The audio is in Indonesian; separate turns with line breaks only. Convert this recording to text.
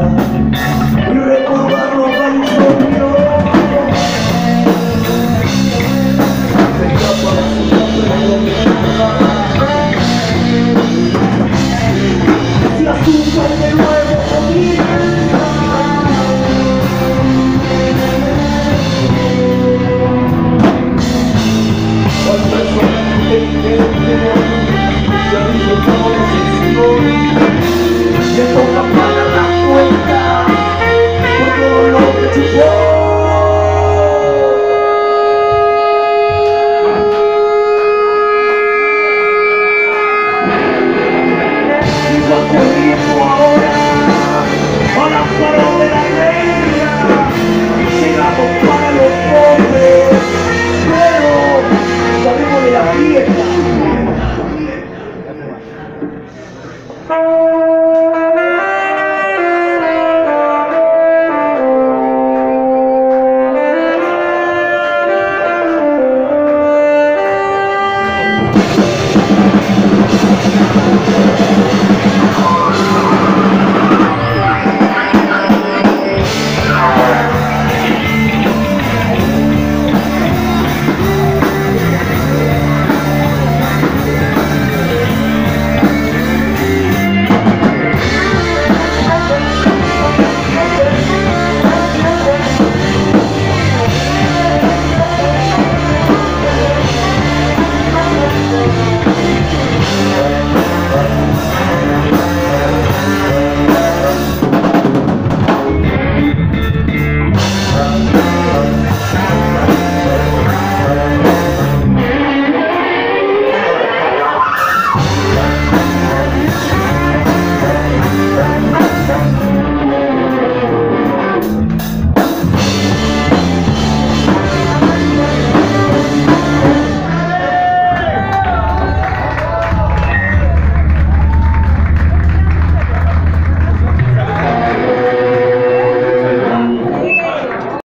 We